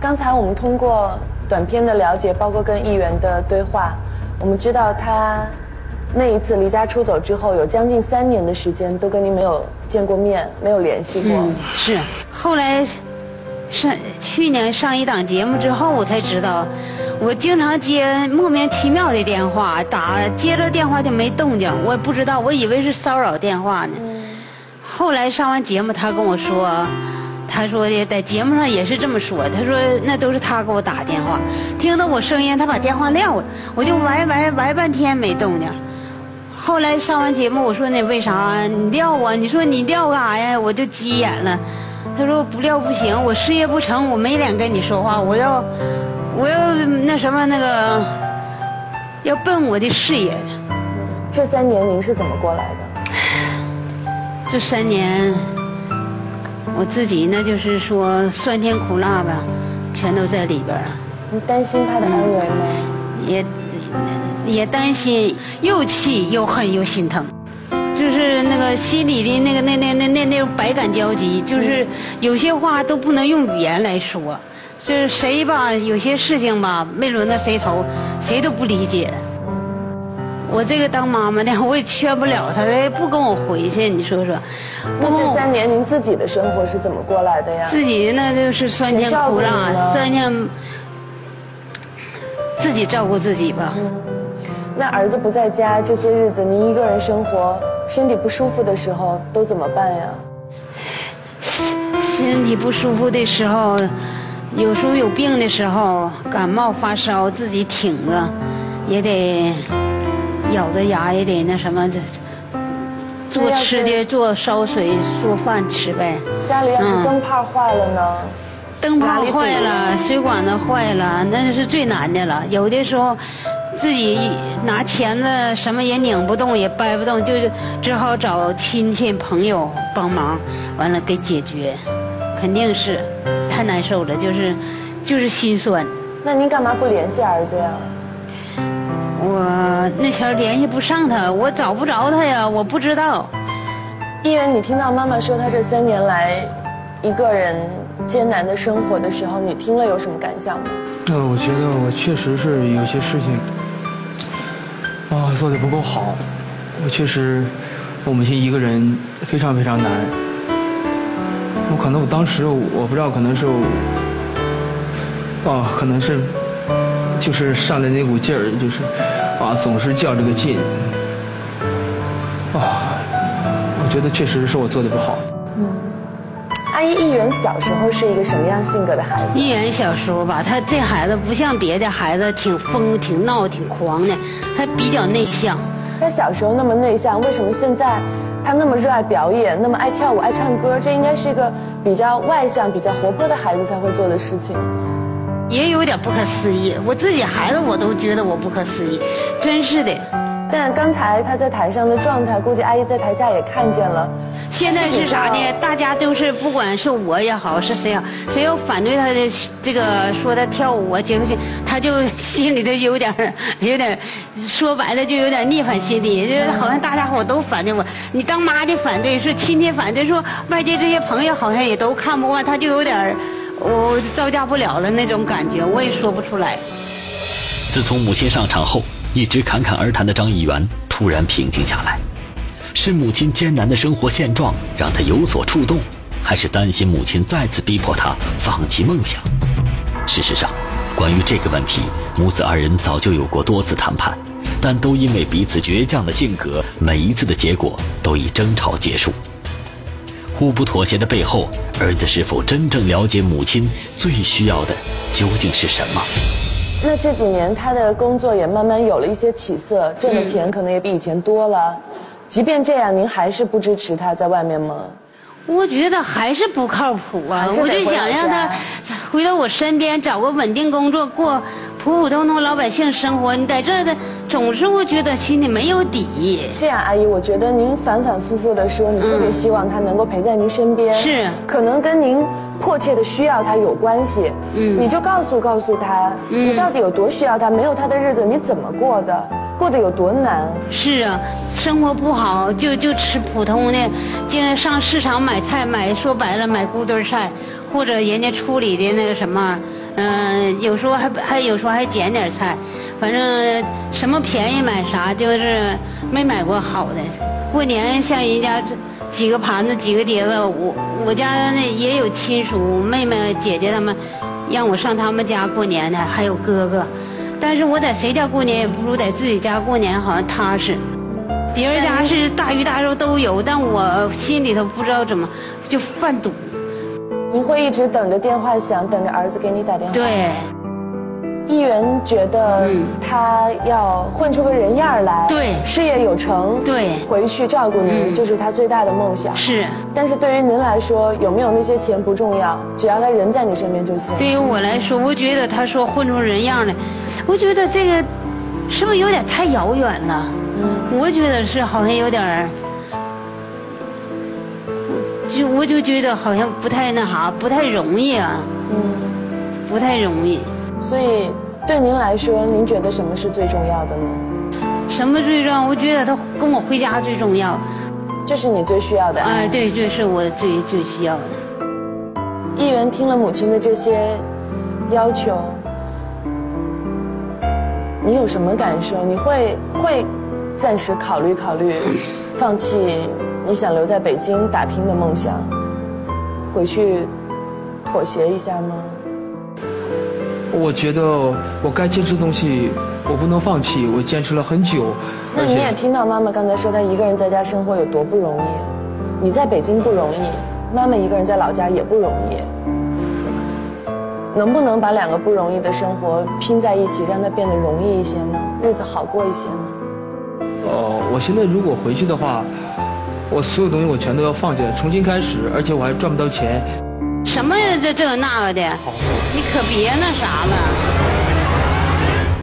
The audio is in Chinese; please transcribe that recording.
刚才我们通过短片的了解，包括跟议员的对话，我们知道他那一次离家出走之后，有将近三年的时间都跟您没有见过面，没有联系过。嗯，是。后来上去年上一档节目之后，我才知道，我经常接莫名其妙的电话，打接着电话就没动静，我也不知道，我以为是骚扰电话呢。后来上完节目，他跟我说。他说的，在节目上也是这么说。他说那都是他给我打电话，听到我声音，他把电话撂了，我就歪歪歪半天没动静。后来上完节目，我说那为啥你撂啊？你说你撂干啥呀？我就急眼了。他说不撂不行，我事业不成，我没脸跟你说话。我要我要那什么那个要奔我的事业。这三年您是怎么过来的？这三年。我自己呢，就是说酸甜苦辣吧，全都在里边儿。你担心他的安危吗？也也担心，又气又恨又心疼，就是那个心里的那个那那那那那种百感交集，就是有些话都不能用语言来说。就是谁吧，有些事情吧，没轮到谁头，谁都不理解。我这个当妈妈的，我也劝不了他，不跟我回去，你说说。那这三年您自己的生活是怎么过来的呀？自己那就是酸甜苦辣，酸甜，自己照顾自己吧。那儿子不在家，这些日子您一个人生活，身体不舒服的时候都怎么办呀？身体不舒服的时候，有时候有病的时候，感冒发烧自己挺着，也得。咬着牙也得那什么，做吃的做烧水做饭吃呗。家里要是灯泡坏了呢？灯泡坏了，水管子坏了，那是最难的了。有的时候自己拿钳子什么也拧不动，也掰不动，就只好找亲戚朋友帮忙，完了给解决。肯定是太难受了，就是就是心酸。那您干嘛不联系儿子呀？我那前儿联系不上他，我找不着他呀，我不知道。议员，你听到妈妈说她这三年来一个人艰难的生活的时候，你听了有什么感想吗？嗯，我觉得我确实是有些事情啊做的不够好。我确实，我母亲一个人非常非常难。我可能我当时我不知道，可能是哦，可能是就是上的那股劲儿，就是。啊，总是较这个劲，啊，我觉得确实是我做的不好。嗯，阿姨，议员小时候是一个什么样性格的孩子？议员小时候吧，他这孩子不像别的孩子，挺疯、挺闹、挺狂的，他比较内向。他小时候那么内向，为什么现在他那么热爱表演，那么爱跳舞、爱唱歌？这应该是一个比较外向、比较活泼的孩子才会做的事情。也有点不可思议，我自己孩子我都觉得我不可思议，真是的。但刚才他在台上的状态，估计阿姨在台下也看见了。现在是啥呢？大家都是不管是我也好，是谁好，谁要反对他的这个说他跳舞啊、节奏他就心里头有点有点说白了就有点逆反心理，就是好像大家伙都反对我。你当妈的反对，是亲戚反对，说外界这些朋友好像也都看不惯，他就有点。我招架不了了那种感觉，我也说不出来。自从母亲上场后，一直侃侃而谈的张议员突然平静下来。是母亲艰难的生活现状让他有所触动，还是担心母亲再次逼迫他放弃梦想？事实上，关于这个问题，母子二人早就有过多次谈判，但都因为彼此倔强的性格，每一次的结果都以争吵结束。互不妥协的背后，儿子是否真正了解母亲最需要的究竟是什么？那这几年他的工作也慢慢有了一些起色，挣的钱可能也比以前多了。即便这样，您还是不支持他在外面吗？我觉得还是不靠谱啊！我就想让他回到我身边，找个稳定工作过。普普通通老百姓生活，你在这的总是会觉得心里没有底。这样，阿姨，我觉得您反反复复的说，你特别希望他能够陪在您身边，是可能跟您迫切的需要他有关系。嗯，你就告诉告诉他，你到底有多需要他？没有他的日子你怎么过的？过得有多难？是啊，生活不好就就吃普通的，就上市场买菜买，说白了买孤墩菜，或者人家处理的那个什么。嗯、有时候还还有时候还捡点菜，反正什么便宜买啥，就是没买过好的。过年像人家这几个盘子几个碟子，我我家那也有亲属妹妹姐姐他们，让我上他们家过年的，还有哥哥。但是我在谁家过年也不如在自己家过年好像踏实。别人家是大鱼大肉都有，但我心里头不知道怎么就犯堵。你会一直等着电话响，等着儿子给你打电话。，对，议员觉得嗯他要混出个人样来，对事业有成，对回去照顾您，嗯就是他最大的梦想。是。但是对于您来说，有没有那些钱不重要，只要他人在你身边就行。对于我来说，我觉得他说混出人样来，我觉得这个是不是有点太遥远了？嗯，我觉得是好像有点儿，就我就觉得好像不太那啥，不太容易啊，嗯，不太容易。所以对您来说，您觉得什么是最重要的呢？什么最重要？我觉得他跟我回家最重要。这是你最需要的。哎，对，这是我最最需要的。议员听了母亲的这些要求，你有什么感受？你会会暂时考虑考虑，放弃你想留在北京打拼的梦想，回去妥协一下吗？我觉得我该坚持的东西，我不能放弃。我坚持了很久，那你也听到妈妈刚才说，她一个人在家生活有多不容易。你在北京不容易，妈妈一个人在老家也不容易。能不能把两个不容易的生活拼在一起，让它变得容易一些呢？日子好过一些呢？哦，我现在如果回去的话，我所有东西我全都要放下，重新开始，而且我还赚不到钱。什么这这个那个的，你可别那啥了。